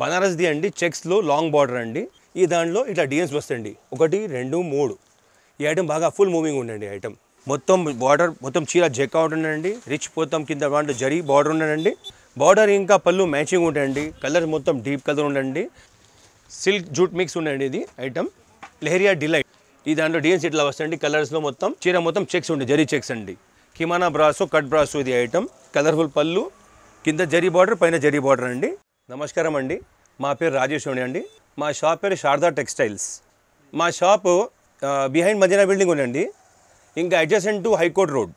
బనారస్ది అండి చెక్స్లో long border అండి. ఈ దాంట్లో ఇట్లా డిజైన్స్ వస్తాయండి ఒకటి రెండు మూడు. ఈ ఐటమ్ బాగా ఫుల్ మూవింగ్ ఉండండి ఐటమ్ మొత్తం బార్డర్ మొత్తం చీర జెక్ అవుట్ ఉండండి రిచ్ మొత్తం కింద దాంట్లో జరీ బార్డర్ ఉండండి బార్డర్ ఇంకా పళ్ళు మ్యాచింగ్ ఉంటాయండి కలర్ మొత్తం డీప్ కలర్ ఉండండి సిల్క్ జూట్ మిక్స్ ఉండండి ఇది ఐటమ్ లెహరియా డిలైట్. ఈ దాంట్లో డిజైన్స్ ఇట్లా వస్తాయండి కలర్స్లో మొత్తం. చీర మొత్తం చెక్స్ ఉండే జరీ చెక్స్ అండి. కిమానా బ్రాసు కట్ బ్రాసు ఇది ఐటమ్ కలర్ఫుల్ పళ్ళు. కింద జరీ బార్డర్ పైన జరీ బార్డర్ అండి. నమస్కారం అండి. మా పేరు రాజేష్ అండి మా షాప్ పేరు శారదా టెక్స్టైల్స్. మా షాపు బిహైండ్ మదీనా బిల్డింగ్ ఉందండి. ఇంకా adjacent to high court road.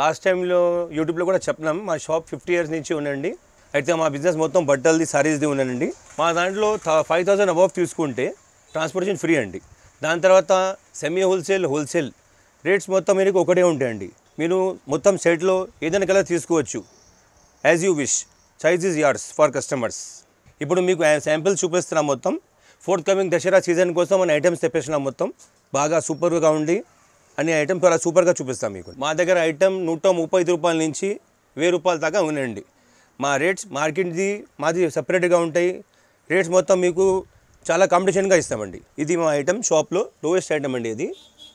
Last టైంలో యూట్యూబ్లో కూడా చెప్పినాం. మా షాప్ ఫిఫ్టీ ఇయర్స్ నుంచి ఉండండి అయితే మా బిజినెస్ మొత్తం బట్టలది సారీస్ది ఉందండి. మా దాంట్లో ఫైవ్ థౌసండ్ అబవ్ తీసుకుంటే ట్రాన్స్పోర్టేషన్ ఫ్రీ అండి. దాని తర్వాత సెమీ హోల్సేల్ హోల్సేల్. రేట్స్ మొత్తం మీకు ఒకటే ఉంటాయండి. మీరు మొత్తం సెట్లో ఏదైనా కలర్ తీసుకోవచ్చు. As you wish. Size is yours for customers ఇప్పుడు మీకు eh, శాంపిల్స్ చూపిస్తున్నాం మొత్తం. ఫోర్త్ కమింగ్ దసరా సీజన్ కోసం మన ఐటమ్స్ తెప్పించినాం మొత్తం. బాగా సూపర్గా ఉండి అన్ని ఐటమ్స్ చాలా సూపర్గా చూపిస్తాం మీకు. మా దగ్గర ఐటమ్ నూట ముప్పై ఐదు రూపాయల నుంచి వెయ్యి రూపాయల దాకా ఉందండి మా రేట్స్ మార్కెట్ది మాది సపరేట్గా ఉంటాయి. రేట్స్ మొత్తం మీకు చాలా కాంపిటీషన్గా ఇస్తామండి. ఇది మా ఐటమ్ షాప్లో లోయెస్ట్ ఐటమ్ అండి ఇది.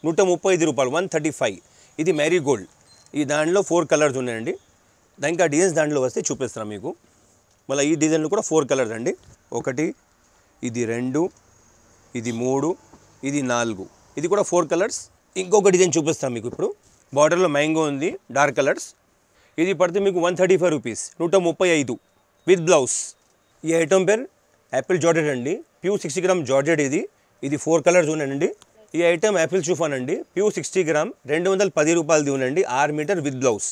నూట ముప్పై ఐదు రూపాయలు వన్ థర్టీ ఫైవ్ ఇది మ్యారీ గోల్డ్ ఈ దానిలో ఫోర్ కలర్స్ ఉన్నాయండి. ఇంకా డిజైన్స్ దాంట్లో వస్తే చూపిస్తాను మీకు. మళ్ళీ ఈ డిజైన్లు కూడా ఫోర్ కలర్స్ అండి. ఒకటి ఇది రెండు ఇది మూడు ఇది నాలుగు. ఇది కూడా ఫోర్ కలర్స్ ఇంకొక డిజైన్ చూపిస్తాను మీకు ఇప్పుడు. బార్డర్లో మ్యాంగో ఉంది డార్క్ కలర్స్ ఇది పడితే మీకు వన్ థర్టీ ఫైవ్ రూపీస్ నూట ముప్పై ఐదు. విత్ బ్లౌజ్ ఈ ఐటమ్ పేరు యాపిల్ జార్జెట్ అండి. ప్యూర్ సిక్స్టీ గ్రామ్ జార్జెట్ ఇది. ఇది ఫోర్ కలర్స్ ఉన్నాయండి ఈ ఐటమ్ యాపిల్ చూఫాన్ అండి. ప్యూర్ సిక్స్టీ గ్రామ్ రెండు వందల పది రూపాయలది ఉందండి ఆరు మీటర్ విత్ బ్లౌజ్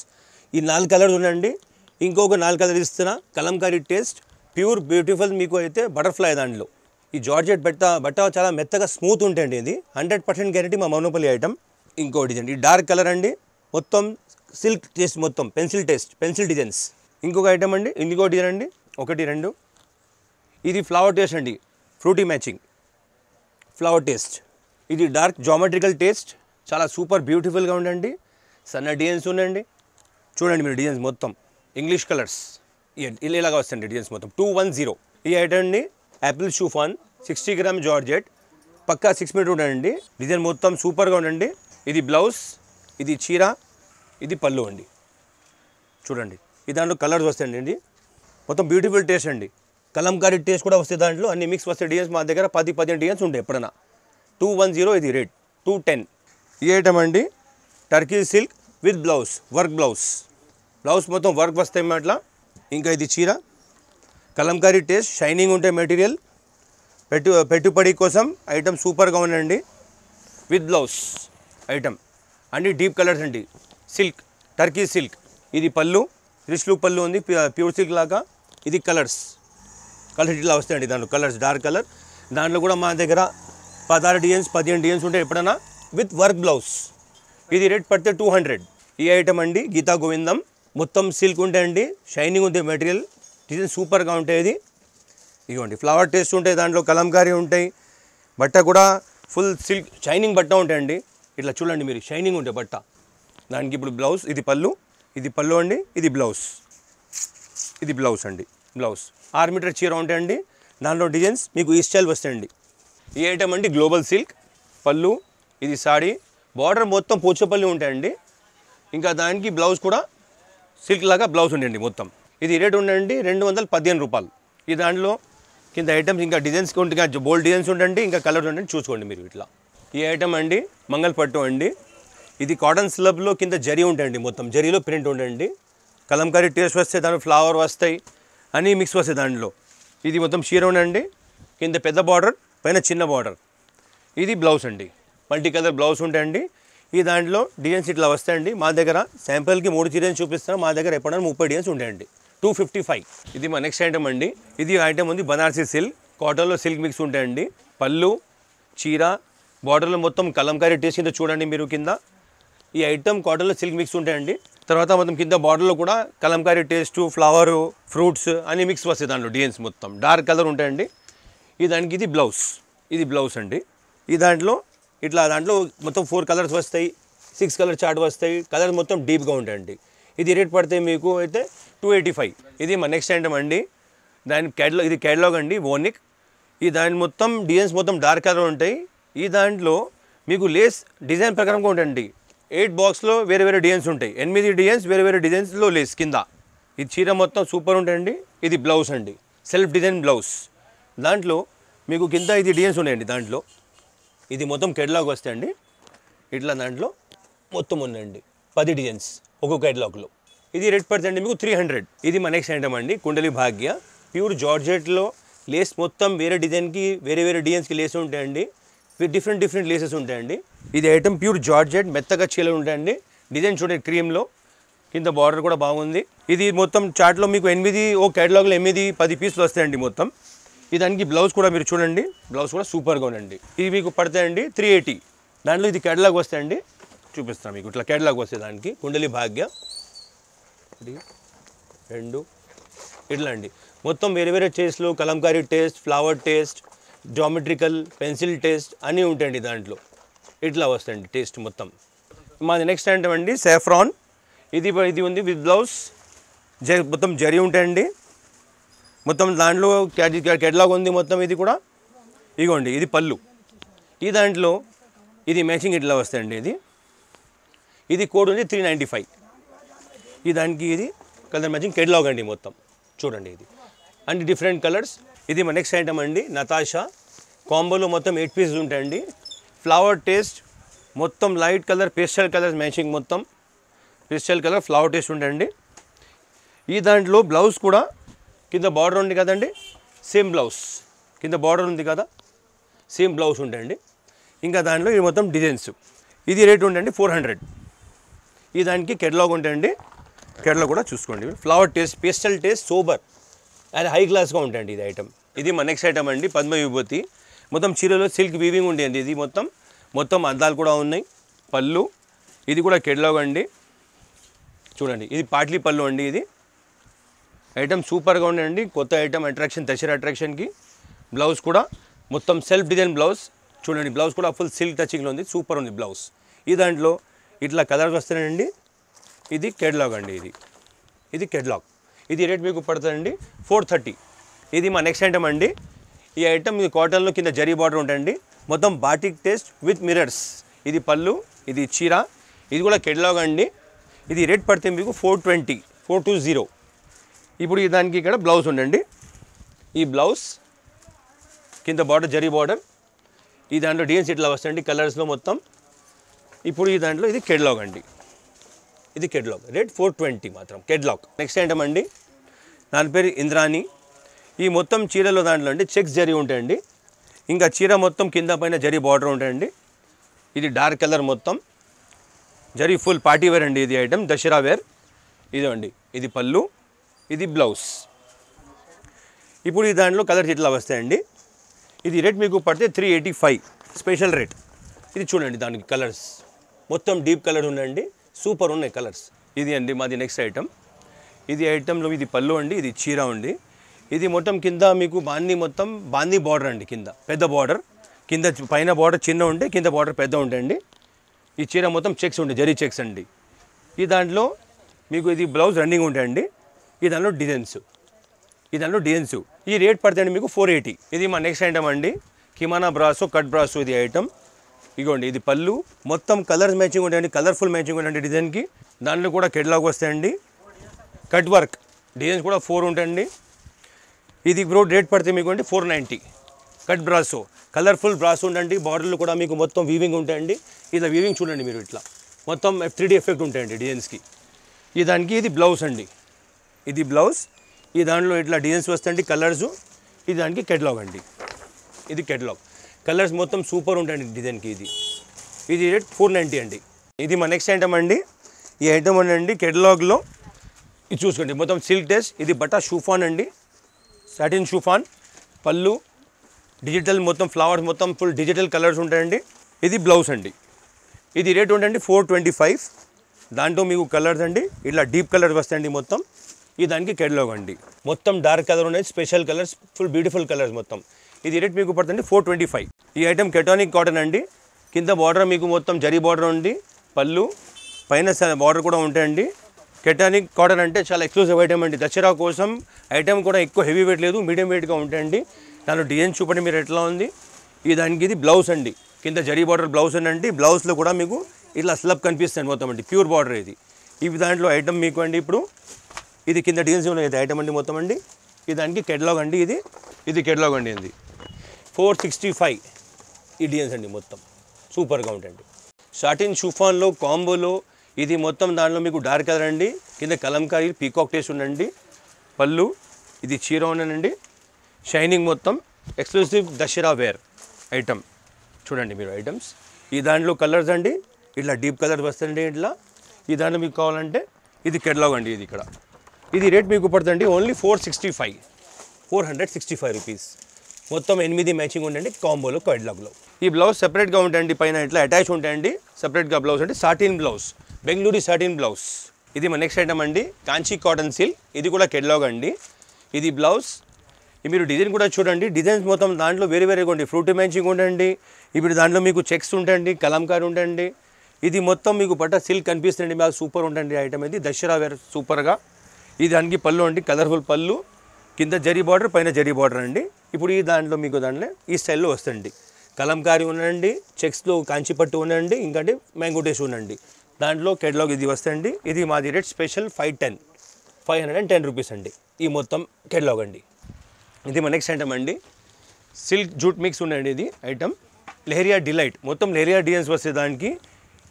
ఈ నాలుగు కలర్స్ ఉండండి. ఇంకొక నాలుగు కలర్ ఇస్తున్నా. కలంకారీ టేస్ట్ ప్యూర్ బ్యూటిఫుల్ మీకు అయితే బటర్ఫ్లై దాంట్లో. ఈ జార్జెట్ బట్ట బట్ట చాలా మెత్తగా స్మూత్ ఉంటుంది ఇది. హండ్రెడ్ పర్సెంట్ గ్యారెంటీ మా మౌనపల్లి ఐటమ్. ఇంకోటి డిజైన్ ఈ డార్క్ కలర్ అండి. మొత్తం సిల్క్ టేస్ట్ మొత్తం పెన్సిల్ టేస్ట్ పెన్సిల్ డిజైన్స్. ఇంకొక ఐటమ్ అండి. ఇంకో డిజైన్ అండి ఒకటి రెండు. ఇది ఫ్లవర్ టేస్ట్ అండి. Fruity matching. Flower taste. ఇది డార్క్ జామెట్రికల్ టేస్ట్. చాలా సూపర్ బ్యూటిఫుల్గా ఉండండి. సన్న డిజైన్స్ ఉండండి. చూడండి మీరు డిజైన్స్ మొత్తం. ఇంగ్లీష్ కలర్స్ ఇలాగా వస్తాయండి డిజైన్స్ మొత్తం. టూ వన్ జీరో ఈ ఐటమ్ అండి apple chiffon sixty gram georgette పక్కా సిక్స్ మీటర్ ఉండండి. డిజైన్ మొత్తం సూపర్గా ఉండండి. ఇది బ్లౌజ్ ఇది చీర ఇది పళ్ళు అండి. చూడండి. ఈ దాంట్లో కలర్స్ వస్తాయండి మొత్తం బ్యూటిఫుల్ టేస్ట్ అండి. కలంకారీ టేస్ట్ కూడా వస్తాయి దాంట్లో. అన్ని మిక్స్ వస్తాయి డిజైన్స్ మా దగ్గర. పది పదిహేను డిజైన్స్ ఉంటాయి ఎప్పుడైనా. టూ వన్ జీరో ఇది రేట్ టూ టెన్ ఈ ఐటమ్ అండి. Turkey silk with blouse work blouse. Blouse మొత్తం వర్క్ వస్తాయి అట్లా. ఇంకా ఇది చీర. కలంకారీ టేస్ట్ షైనింగ్ ఉంటే మెటీరియల్. పెట్టు పెట్టుబడి కోసం ఐటమ్ సూపర్గా ఉందండి. విత్ బ్లౌజ్ ఐటమ్ అన్ని డీప్ కలర్స్ అండి. Silk Turkey silk. ఇది పళ్ళు రిచ్ పళ్ళు ఉంది ప్యూర్ సిల్క్ లాగా. ఇది కలర్స్. కలర్స్ ఇట్లా వస్తాయండి దాంట్లో. Colours dark colour. దాంట్లో కూడా మా దగ్గర పదహారు డిజైన్స్ పదిహేను డిజైన్స్ ఉంటాయి ఎప్పుడైనా విత్ వర్క్ బ్లౌజ్. ఇది రేట్ పడితే టూ హండ్రెడ్. ఈ ఐటమ్ అండి గీతా గోవిందం. మొత్తం సిల్క్ ఉంటాయండి షైనింగ్ ఉంది మెటీరియల్ డిజైన్ సూపర్గా ఉంటాయి. ఇది ఇదిగోండి ఫ్లవర్ టేస్ట్ ఉంటాయి దాంట్లో కలంకారీ ఉంటాయి. బట్ట కూడా ఫుల్ సిల్క్ షైనింగ్ బట్ట ఉంటాయండి ఇట్లా చూడండి మీరు షైనింగ్ ఉంటాయి బట్ట. దానికి ఇప్పుడు బ్లౌజ్ ఇది పళ్ళు. ఇది పళ్ళు అండి ఇది బ్లౌజ్. ఇది బ్లౌజ్ అండి బ్లౌజ్. ఆరు మీటర్ చీర ఉంటాయండి దాంట్లో డిజైన్స్ మీకు ఈ స్టైల్ వస్తాయండి. ఈ ఐటమ్ అండి గ్లోబల్ సిల్క్. పళ్ళు ఇది సాడీ బార్డర్ మొత్తం పోచపల్లి ఉంటాయండి. ఇంకా దానికి బ్లౌజ్ కూడా సిల్క్ లాగా బ్లౌజ్ ఉండండి మొత్తం. ఇది రేట్ ఉండండి రెండు వందల పదిహేను రూపాయలు. ఈ దాంట్లో కింద ఐటమ్స్ ఇంకా డిజైన్స్ ఉంటాయి బోల్డ్ డిజైన్స్ ఉండండి ఇంకా కలర్స్ ఉండండి చూసుకోండి మీరు ఇట్లా. ఈ ఐటమ్ అండి మంగళపట్టు అండి. ఇది కాటన్ స్లబ్లో కింద జరీ ఉంటాయండి మొత్తం. జరీలో ప్రింట్ ఉండండి. కలంకారీ టేస్ట్ వస్తాయి దాంట్లో ఫ్లవర్ వస్తాయి అన్నీ మిక్స్ వస్తాయి దాంట్లో. ఇది మొత్తం చీర ఉండండి. కింద పెద్ద బార్డర్ పైన చిన్న బార్డర్. ఇది బ్లౌజ్ అండి. మల్టీ కలర్ బ్లౌజ్ ఉంటాయండి. ఈ దాంట్లో డిజైన్స్ ఇట్లా వస్తాయండి. మా దగ్గర శాంపుల్కి మూడు డిజైన్స్ చూపిస్తాను మా దగ్గర ఎప్పుడైనా ముప్పై డిజైన్స్ ఉంటాయండి. టూ ఫిఫ్టీ ఫైవ్ ఇది మా నెక్స్ట్ ఐటమ్ అండి. ఇది ఐటమ్ ఉంది బనారసీ సిల్క్ కాటన్లో సిల్క్ మిక్స్ ఉంటాయండి. పళ్ళు చీర బార్డర్లో మొత్తం కలంకారీ టేస్ట్ కింద చూడండి మీరు కింద. ఈ ఐటమ్ కాటన్లో సిల్క్ మిక్స్ ఉంటాయండి. తర్వాత మొత్తం కింద బార్డర్లో కూడా కలంకారీ టేస్టు ఫ్లవర్ ఫ్రూట్స్ అన్ని మిక్స్ వస్తాయి దాంట్లో డిజైన్స్ మొత్తం. డార్క్ కలర్ ఉంటాయండి. ఈ దానికి ఇది బ్లౌజ్ ఇది బ్లౌజ్ అండి. ఈ దాంట్లో ఇట్లా దాంట్లో మొత్తం ఫోర్ కలర్స్ వస్తాయి సిక్స్ కలర్ చార్ట్ వస్తాయి కలర్ మొత్తం డీప్గా ఉంటాయండి ఇది రేట్ పడితే మీకు అయితే టూ ఎయిటీ ఫైవ్. ఇది మా నెక్స్ట్ ఐటమ్ అండి. దాని క్యాటలాగ్ ఇది క్యాటలాగ్ అండి ఓనిక్ ఈ దాని మొత్తం డిజైన్స్ మొత్తం డార్క్ కలర్ ఉంటాయి. ఈ దాంట్లో మీకు లేస్ డిజైన్ ప్రకారంగా ఉంటాయండి ఎయిట్ బాక్స్లో వేరే వేరే డిజైన్స్ ఉంటాయి. ఎనిమిది డిజైన్స్ వేరే వేరే డిజైన్స్లో లేస్ కింద. ఇది చీర మొత్తం సూపర్ ఉంటాయండి ఇది బ్లౌజ్ అండి. సెల్ఫ్ డిజైన్ బ్లౌజ్ దాంట్లో మీకు కింద ఇది డిజైన్స్ ఉన్నాయండి దాంట్లో. ఇది మొత్తం కెటలాగ్ వస్తాయండి ఇట్లా దాంట్లో మొత్తం ఉందండి. పది డిజైన్స్ ఒక్కొక్క కెటలాగ్లో ఇది రేట్ పడుతుంది మీకు త్రీ హండ్రెడ్ ఇది మన నెక్స్ట్ ఐటమ్ అండి కుండలి భాగ్య. ప్యూర్ జార్జెట్లో లేస్ మొత్తం వేరే డిజైన్కి వేరే వేరే డిజైన్స్కి లేస్ ఉంటాయండి విత్ డిఫరెంట్ డిఫరెంట్ లేసెస్ ఉంటాయండి ఇది ఐటమ్ ప్యూర్ జార్జెట్ మెత్తగా చీలలు ఉంటాయండి డిజైన్ చూడండి క్రీమ్లో. కింద బార్డర్ కూడా బాగుంది. ఇది మొత్తం చాట్లో మీకు ఎనిమిది ఓ కేటలాగ్లో ఎనిమిది పది పీసులు వస్తాయండి మొత్తం. ఇది దానికి బ్లౌజ్ కూడా మీరు చూడండి. బ్లౌజ్ కూడా సూపర్గా ఉందండి. ఇది మీకు పడతాయండి త్రీ ఎయిటీ. దాంట్లో ఇది కేటలాగ్ వస్తాయండి చూపిస్తాను మీకు. ఇట్లా కేటలాగ్ వస్తాయి దానికి. కుండలి భాగ్య. ఒకటి రెండు. ఇట్లా అండి. మొత్తం వేరే వేరే టేస్ట్లు kalamkari taste flower taste geometrical pencil taste అన్నీ ఉంటాయండి దాంట్లో. ఇట్లా వస్తాయండి టేస్ట్ మొత్తం. మాది నెక్స్ట్ ఏంటండి సేఫ్రాన్ సాఫ్రాన్ ఇది ఇది ఉంది విత్ బ్లౌజ్. జ మొత్తం జరి ఉంటాయండి. మొత్తం దాంట్లో కెటలాగ్ ఉంది మొత్తం ఇది కూడా? ఇగోండి ఇది పళ్ళు. ఈ దాంట్లో ఇది మ్యాచింగ్ ఇట్లా వస్తాయండి ఇది. ఇది కోడ్ ఉంది త్రీ నైంటీ ఫైవ్. ఈ దానికి ఇది కలర్ మ్యాచింగ్ కెటలాగ్ అండి మొత్తం. చూడండి ఇది. And different colours. ఇది మా నెక్స్ట్ ఐటమ్ అండి నతాషా. కాంబోలో మొత్తం ఎయిట్ పీసెస్ ఉంటాయండి. ఫ్లవర్ టేస్ట్ మొత్తం light colour pastel colour matching మొత్తం. పేస్టల్ కలర్ ఫ్లవర్ టేస్ట్ ఉంటాయండి. ఈ దాంట్లో బ్లౌజ్ కూడా కింద బార్డర్ ఉంది కదండి? Same blouse. కింద బార్డర్ ఉంది కదా? సేమ్ బ్లౌజ్ ఉండండి ఇంకా దానిలో ఇది మొత్తం డిజైన్స్. ఇది రేట్ ఉండండి ఫోర్ హండ్రెడ్. ఈ దానికి కెటలాగ్ ఉంటాయండి కెటలాగ్ కూడా చూసుకోండి. Flower taste pastel taste sober and high క్లాస్గా ఉంటాయండి ఇది ఐటమ్ ఇది మన నెక్స్ట్ ఐటమ్ అండి పద్మ విభూతి. మొత్తం చీరలో సిల్క్ వీవింగ్ ఉండేది ఇది మొత్తం. మొత్తం అద్దాలు కూడా ఉన్నాయి. పళ్ళు. ఇది కూడా కెడలాగ్ అండి. చూడండి. ఇది పాట్లీ పళ్ళు అండి ఇది. ఐటమ్ సూపర్గా ఉండండి. కొత్త ఐటమ్ అట్రాక్షన్ దసరా అట్రాక్షన్కి. బ్లౌజ్ కూడా మొత్తం సెల్ఫ్ డిజైన్ బ్లౌజ్. చూడండి బ్లౌజ్ కూడా ఫుల్ సిల్క్ టచింగ్లో ఉంది. సూపర్ ఉంది బ్లౌజ్. ఈ దాంట్లో ఇట్లా కలర్స్ వస్తాయండి. ఇది కెడ్లాగ్ అండి ఇది. ఇది కెడ్లాగ్ ఇది రేట్ మీకు పడుతుందండి ఫోర్ థర్టీ ఇది మా నెక్స్ట్ ఐటమ్ అండి. ఈ ఐటమ్ ఇది కాటన్లో కింద జరీ బార్డర్ ఉంటుంది మొత్తం బాటిక్ టేస్ట్ విత్ మిరర్స్ ఇది పళ్ళు ఇది చీర. ఇది కూడా కెడ్లాగ్ అండి. ఇది రేట్ పడితే మీకు four twenty four two zero ఇప్పుడు ఈ దానికి ఇక్కడ బ్లౌజ్ ఉండండి. ఈ బ్లౌజ్ కింద బార్డర్ జరీ బార్డర్ ఈ దాంట్లో డిజైన్స్ ఇట్లా వస్తాయండి కలర్స్లో మొత్తం. ఇప్పుడు ఈ దాంట్లో ఇది కెడ్లాగ్ అండి. ఇది కెడ్లాగ్ రేట్ ఫోర్ ట్వంటీ మాత్రం కెడ్లాగ్ నెక్స్ట్ ఐటమ్ అండి దాని పేరు ఇంద్రాణి. ఈ మొత్తం చీరలో దాంట్లో అండి చెక్స్ జరీ ఉంటాయండి. ఇంకా చీర మొత్తం కింద పైన జరీ బార్డర్ ఉంటాయండి. ఇది డార్క్ కలర్ మొత్తం. జరీ ఫుల్ పార్టీ వేర్ అండి ఇది ఐటమ్ దసరా వేర్ ఇది అండి ఇది పళ్ళు. ఇది బ్లౌజ్. ఇప్పుడు ఈ దాంట్లో కలర్స్ ఇట్లా వస్తాయండి. ఇది రేట్ మీకు పడితే three eighty five special rate. ఇది చూడండి దానికి కలర్స్. మొత్తం డీప్ కలర్ ఉందండి సూపర్ ఉన్నాయి కలర్స్. ఇది అండి మాది నెక్స్ట్ ఐటమ్. ఇది ఐటెంలో ఇది పళ్ళు అండి ఇది చీర అండి. ఇది మొత్తం కింద మీకు బాందీ మొత్తం బాందీ బార్డర్ అండి కింద. పెద్ద బార్డర్. కింద పైన బార్డర్ చిన్న ఉండే కింద బార్డర్ పెద్ద ఉంటాయండి. ఈ చీర మొత్తం చెక్స్ ఉంటాయి జరీ చెక్స్ అండి. ఈ దాంట్లో మీకు ఇది బ్లౌజ్ రన్నింగ్ ఉంటాయండి. ఈ దానిలో డిజైన్స్. ఈ దానిలో డిజైన్స్. ఈ రేట్ పడుతుంది మీకు ఫోర్ ఎయిటీ ఇది మా నెక్స్ట్ ఐటమ్ అండి. కిమానా బ్రాసో కట్ బ్రాసో ఇది ఐటమ్ ఇగోండి ఇది పళ్ళు. మొత్తం కలర్స్ మ్యాచింగ్ ఉంటాయండి కలర్ఫుల్ మ్యాచింగ్ ఉంటాయండి డిజైన్కి దాంట్లో కూడా కెట్లాగ్ వస్తాయండి. కట్ వర్క్ డిజైన్స్ కూడా ఫోర్ ఉంటాయండి ఇది బ్రో రేట్ పడితే మీకు అంటే ఫోర్ నైంటీ కట్ బ్రాసో కలర్ఫుల్ బ్రాస్ ఉండండి. బార్డర్లు కూడా మీకు మొత్తం వీవింగ్ ఉంటాయండి ఇలా వీవింగ్ చూడండి మీరు ఇట్లా. మొత్తం త్రీ ఎఫెక్ట్ ఉంటాయండి డిజైన్స్కి ఈ దానికి ఇది బ్లౌజ్ అండి. ఇది బ్లౌజ్ ఈ దాంట్లో ఇట్లా డిజైన్స్ వస్తాయండి కలర్స్. ఇది దానికి కెటలాగ్ అండి. ఇది కెటలాగ్ కలర్స్ మొత్తం సూపర్ ఉంటాయండి డిజైన్కి ఇది. ఇది రేట్ ఫోర్ నైంటీ అండి. ఇది మా నెక్స్ట్ ఐటమ్ అండి. ఈ ఐటమ్ అండి కెటలాగ్లో ఇది చూసుకోండి మొత్తం సిల్క్ టెస్ట్ ఇది బటా షూఫాన్ అండి. Satin chiffon. పళ్ళు. డిజిటల్ మొత్తం ఫ్లవర్స్ మొత్తం ఫుల్ డిజిటల్ కలర్స్ ఉంటాయండి. ఇది బ్లౌజ్ అండి. ఇది రేట్ ఉండండి ఫోర్ ట్వంటీ ఫైవ్ దాంట్లో మీకు కలర్స్ అండి. ఇట్లా డీప్ కలర్స్ వస్తాయండి మొత్తం. ఈ దానికి కెడ్లాగ్ అండి. మొత్తం డార్క్ కలర్ ఉన్నాయి special colours full beautiful colours మొత్తం. ఇది రేట్ మీకు పడుతుంది ఫోర్ ట్వంటీ ఫైవ్ ఈ ఐటమ్ కెటానిక్ కాటన్ అండి. కింద బార్డర్ మీకు మొత్తం జరీ బార్డర్ ఉంది పళ్ళు పైన బార్డర్ కూడా ఉంటాయండి. కెటానిక్ కాటన్ అంటే చాలా ఎక్స్క్లూజివ్ ఐటమ్ అండి. దసరా కోసం ఐటమ్ కూడా ఎక్కువ హెవీ వెయిట్ లేదు మీడియం వెయిట్గా ఉంటాయండి. దానిలో డిజైన్ చూపండి మీరు ఎట్లా ఉంది. ఈ దానికి ఇది బ్లౌజ్ అండి. కింద జరీ బార్డర్ బ్లౌజ్ అండి. బ్లౌజ్లో కూడా మీకు ఇట్లా స్లబ్ కనిపిస్తుంది మొత్తం అండి. ప్యూర్ బార్డర్ ఇది. ఇవి దాంట్లో ఐటమ్ మీకు అండి ఇప్పుడు ఇది కింద డిజైన్స్ ఉన్నాయి ఇది ఐటమ్ అండి మొత్తం అండి. ఇది దానికి కెటలాగ్ అండి ఇది. ఇది కెటలాగ్ అండి ఇది. ఫోర్ సిక్స్టీ ఫైవ్ ఈ డిజైన్స్ అండి మొత్తం. సూపర్గా ఉంటాయండి షాటిన్ షుఫాన్లో కాంబోలో ఇది మొత్తం దాంట్లో మీకు డార్క్ కలర్ అండి. కింద కలంకారీ పీకాక్ టేస్ట్ ఉండండి పళ్ళు ఇది చీర ఉన్నానండి షైనింగ్ మొత్తం. ఎక్స్క్లూసివ్ దసరా వేర్ ఐటమ్ చూడండి మీరు ఐటమ్స్ ఈ దాంట్లో కలర్స్ అండి. ఇట్లా డీప్ కలర్స్ వస్తాయండి ఇట్లా. ఈ దాంట్లో మీకు కావాలంటే ఇది కెటలాగ్ అండి ఇది ఇక్కడ. ఇది రేట్ మీకు పడుతుంది only four sixty five four hundred sixty five rupees మొత్తం ఎనిమిది మ్యాచింగ్ ఉండండి కాంబోలో కైడ్లాగ్లో ఈ బ్లౌజ్ సెపరేట్గా ఉంటాయండి పైన ఇట్లా అటాచ్ ఉంటాయండి సెపరేట్గా బ్లౌజ్ అంటే satin blouse Bengaluru satin blouse ఇది మన నెక్స్ట్ ఐటమ్ అండి కాంచీ కాటన్ సిల్క్ ఇది కూడా కెడ్లాగ్ అండి. ఇది బ్లౌజ్ మీరు డిజైన్ కూడా చూడండి డిజైన్స్ మొత్తం దాంట్లో వేరే వేరేగా ఉండి ఫ్రూట్ మ్యాచింగ్ ఉండండి ఇప్పుడు దాంట్లో మీకు చెక్స్ ఉంటండి కలంకార్ ఉండండి ఇది మొత్తం మీకు పట్ట సిల్క్ కనిపిస్తుంది బాగా సూపర్ ఉండండి ఐటమ్ ఇది. దసరా వేర్ సూపర్గా ఇది దానికి పళ్ళు అండి కలర్ఫుల్ పళ్ళు. కింద జరీ బార్డర్ పైన జరీ బార్డర్ అండి. ఇప్పుడు ఈ దాంట్లో మీకు దాంట్లో ఈ స్టైల్లో వస్తుంది కలంకారీ ఉండండి చెక్స్లో కాంచి పట్టు ఉండండి ఇంకంటే మ్యాంగోటేస్ ఉండండి దాంట్లో కెటలాగ్ ఇది వస్తుంది ఇది మాది rate special five ten five hundred and ten rupees అండి. ఈ మొత్తం కెటలాగ్ అండి. ఇది మన నెక్స్ట్ ఐటమ్ అండి. సిల్క్ జూట్ మిక్స్ ఉండండి ఇది ఐటమ్ లెహరియా డిలైట్ మొత్తం లెహరియా డిజైన్స్ వస్తే దానికి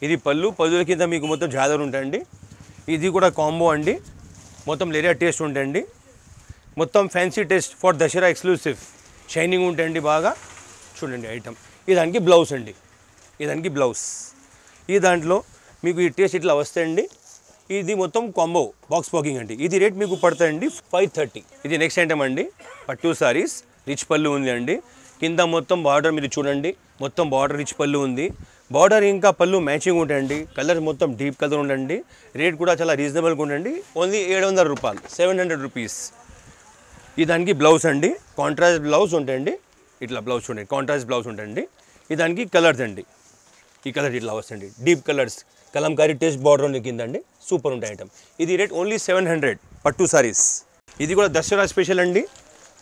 ఇది పళ్ళు. పళ్ళుల కింద మీకు మొత్తం జాదర్ ఉంటాయండి. ఇది కూడా కాంబో అండి. మొత్తం లేరియా టేస్ట్ ఉంటాయండి మొత్తం fancy taste for Dasara exclusive shining ఉంటాయండి బాగా. చూడండి ఐటమ్ ఈ దానికి బ్లౌజ్ అండి. ఈ దానికి బ్లౌజ్ ఈ దాంట్లో మీకు ఈ టేస్ట్ ఇట్లా వస్తాయండి. ఇది మొత్తం కాంబో బాక్స్ పాకింగ్ అండి. ఇది రేట్ మీకు పడతాయండి ఫైవ్ థర్టీ ఇది నెక్స్ట్ ఐటమ్ అండి. పట్టు సారీస్ రిచ్ పళ్ళు ఉంది అండి. కింద మొత్తం బార్డర్ మీరు చూడండి. మొత్తం బార్డర్ రిచ్ పళ్ళు ఉంది. బార్డర్ ఇంకా పళ్ళు మ్యాచింగ్ ఉంటాయండి కలర్ మొత్తం డీప్ కలర్ ఉండండి. రేట్ కూడా చాలా రీజనబుల్గా ఉండండి. ఓన్లీ ఏడు వందల రూపాయలు సెవెన్ హండ్రెడ్ రూపీస్ ఇది దానికి బ్లౌజ్ అండి. కాంట్రాస్ట్ బ్లౌజ్ ఉంటాయండి ఇట్లా బ్లౌజ్ చూడండి కాంట్రాస్ట్ బ్లౌజ్ ఉంటాయండి ఈ దానికి కలర్స్ అండి. ఈ కలర్ ఇట్లా వస్తుంది deep colours kalamkari taste border ఉంది కిందండి. సూపర్ ఉంటాయి ఐటమ్ ఇది రేట్ ఓన్లీ సెవెన్ హండ్రెడ్ పట్టు సారీస్ ఇది కూడా దసరా స్పెషల్ అండి.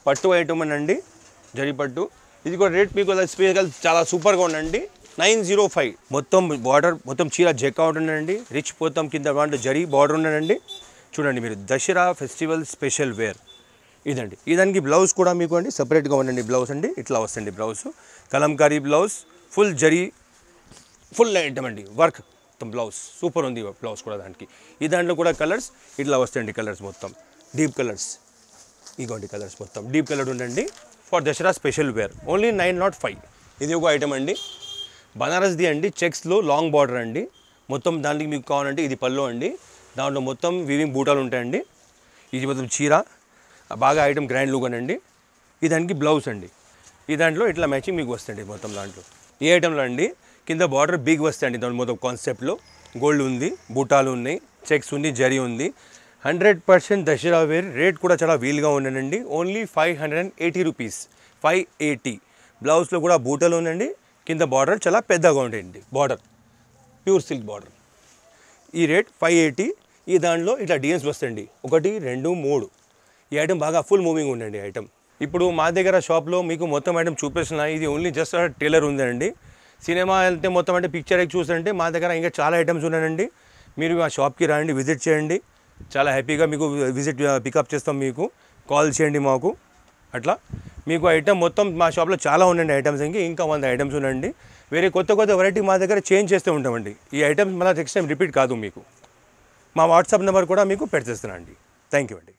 పట్టు ఐటమ్ అండి జరి పట్టు. ఇది కూడా రేట్ మీకు స్పెషల్ చాలా సూపర్గా ఉండండి. Nine zero five. మొత్తం బార్డర్ మొత్తం చీర జెక్ అవుట్ ఉండండి రిచ్ పోతాం కింద దాంట్లో జరి బార్డర్ ఉండండి చూడండి మీరు దసరా ఫెస్టివల్ స్పెషల్ వేర్ ఇదండి. ఇదానికి బ్లౌజ్ కూడా మీకు అండి సపరేట్గా ఉండండి బ్లౌజ్ అండి. ఇట్లా వస్తుంది blouse kalamkari blouse full zari full item అండి. వర్క్ మొత్తం బ్లౌజ్ సూపర్ ఉంది బ్లౌజ్ కూడా దానికి. ఈ దాంట్లో కూడా కలర్స్ ఇట్లా వస్తాయండి కలర్స్ మొత్తం. డీప్ కలర్స్ ఇగోండి కలర్స్ మొత్తం. డీప్ కలర్ ఉండండి for Dasara special wear only nine nought five ఇది ఒక ఐటమ్ అండి. బనారస్ది అండి చెక్స్లో లాంగ్ బార్డర్ అండి. మొత్తం దానికి మీకు కావాలంటే ఇది పళ్ళు అండి. దాంట్లో మొత్తం వీవింగ్ బూటాలు ఉంటాయండి. ఇది మొత్తం చీర బాగా ఐటమ్ గ్రాండ్ లుక్ అండి ఈ దానికి బ్లౌజ్ అండి. ఈ దాంట్లో ఇట్లా మ్యాచింగ్ మీకు వస్తుంది మొత్తం దాంట్లో. ఈ ఐటెంలో అండి కింద బార్డర్ బిగ్ వస్తాయండి దాని మొత్తం కాన్సెప్ట్లో. గోల్డ్ ఉంది బూటాలు ఉన్నాయి చెక్స్ ఉంది జరీ ఉంది. Hundred percent Dasara wear rate కూడా చాలా వీలుగా ఉన్నానండి only five hundred and eighty rupees five eighty. బ్లౌజ్లో కూడా బూటలు ఉందండి. కింద బార్డర్ చాలా పెద్దగా ఉండేది. Border pure silk border. ఈ రేట్ ఫైవ్ ఎయిటీ ఈ దాంట్లో ఇట్లా డిజైన్స్ వస్తాయండి. ఒకటి రెండు మూడు. ఈ ఐటెం బాగా ఫుల్ మూవింగ్ ఉండండి ఐటెం. ఇప్పుడు మా దగ్గర షాప్లో మీకు మొత్తం ఐటెం చూపిస్తున్న. ఇది ఓన్లీ జస్ట్ టైలర్ ఉందండి. సినిమా వెళ్తే మొత్తం అంటే పిక్చర్ ఎక్కి చూస్తుంటే మా దగ్గర ఇంకా చాలా ఐటమ్స్ ఉన్నాయండి. మీరు మా షాప్కి రండి విజిట్ చేయండి. చాలా హ్యాపీగా మీకు విజిట్ పికప్ చేస్తాం మీకు. కాల్ చేయండి మాకు. అట్లా మీకు ఐటమ్ మొత్తం మా షాప్లో చాలా ఉండండి ఐటమ్స్ ఇంక ఇంకా వంద ఐటమ్స్ ఉండండి. వేరే కొత్త కొత్త వెరైటీ మా దగ్గర చేంజ్ చేస్తూ ఉంటామండి. ఈ ఐటమ్స్ మళ్ళీ నెక్స్ట్ టైం రిపీట్ కాదు మీకు. మా వాట్సాప్ నెంబర్ కూడా మీకు పెట్టేస్తున్నాను అండి థ్యాంక్ యూ అండి.